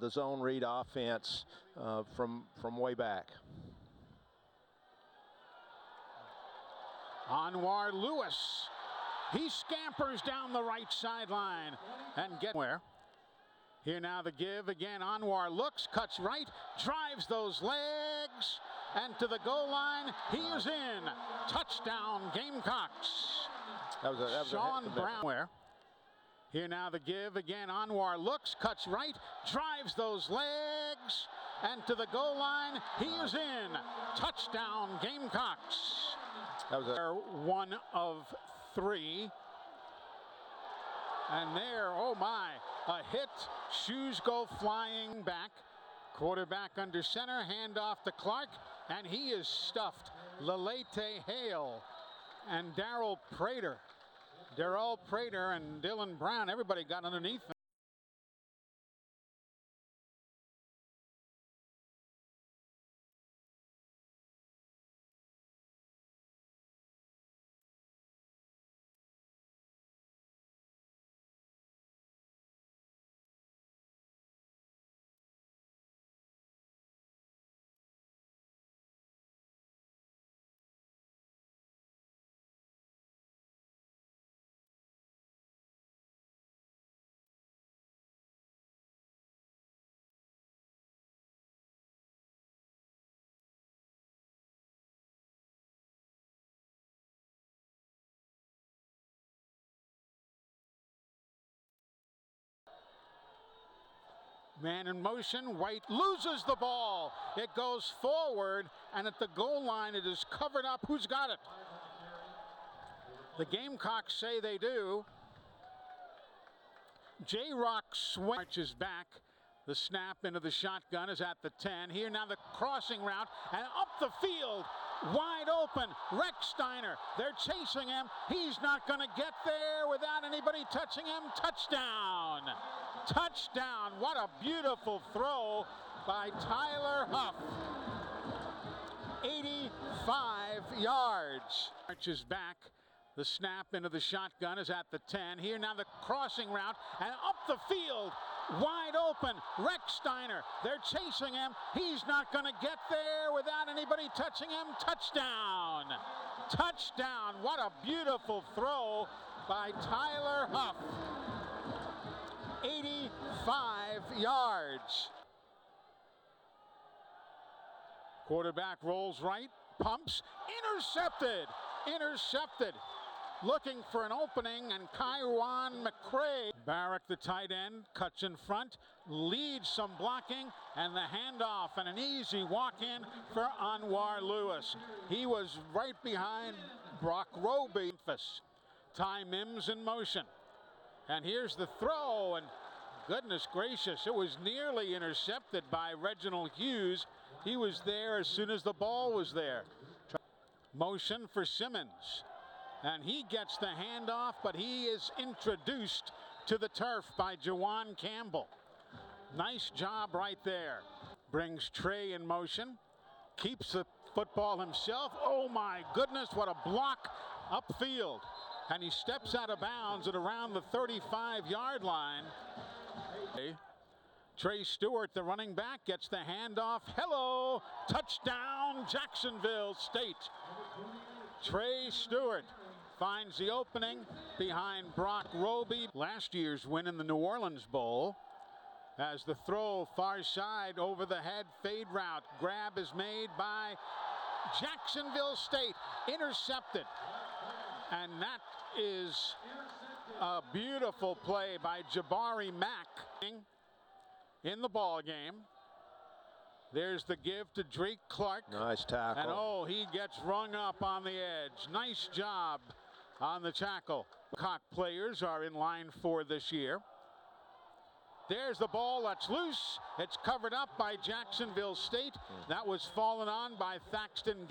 the zone read offense uh, from from way back. Anwar Lewis. He scampers down the right sideline and get where. Here now the give again. Anwar looks, cuts right, drives those legs, and to the goal line. He is in. Touchdown, Gamecocks. That was a, that was Sean a Brown. Where? Here now the give again. Anwar looks, cuts right, drives those legs, and to the goal line. He is in. Touchdown, Gamecocks. That was a, one of three. And there, oh my, a hit. Shoes go flying back. Quarterback under center, handoff to Clark, and he is stuffed. Lelete Hale and Daryl Prater. Daryl Prater and Dylan Brown, everybody got underneath them. Man in motion, White loses the ball. It goes forward, and at the goal line, it is covered up. Who's got it? The Gamecocks say they do. J Rock switches back. The snap into the shotgun is at the 10. Here now the crossing route and up the field. Wide open. Rex Steiner. They're chasing him. He's not going to get there without anybody touching him. Touchdown. Touchdown. What a beautiful throw by Tyler Huff. 85 yards. Arches back. The snap into the shotgun is at the 10. Here now the crossing route and up the field. Wide open. Rex Steiner. They're chasing him. He's not going to get there without anybody touching him. Touchdown. Touchdown. What a beautiful throw by Tyler Huff. 85 yards. Quarterback rolls right, pumps, intercepted, intercepted. Looking for an opening, and Kywan McCray. Barrick, the tight end, cuts in front, leads some blocking, and the handoff, and an easy walk in for Anwar Lewis. He was right behind Brock Roby. Ty Mims in motion. And here's the throw, and goodness gracious, it was nearly intercepted by Reginald Hughes. He was there as soon as the ball was there. Motion for Simmons. And he gets the handoff, but he is introduced to the turf by Jawan Campbell. Nice job right there. Brings Trey in motion. Keeps the football himself. Oh my goodness, what a block upfield. And he steps out of bounds at around the 35 yard line. Tre Stewart, the running back, gets the handoff. Hello, touchdown, Jacksonville State. Tre Stewart finds the opening behind Brock Roby. Last year's win in the New Orleans Bowl. As the throw far side over the head fade route. Grab is made by Jacksonville State. Intercepted. And that is a beautiful play by Jabari Mack in the ball game. There's the give to Drake Clark. nice tackle. And oh, he gets rung up on the edge. Nice job on the tackle. Cock players are in line for this year. There's the ball that's loose. It's covered up by Jacksonville State. Hmm. That was fallen on by Thaxton.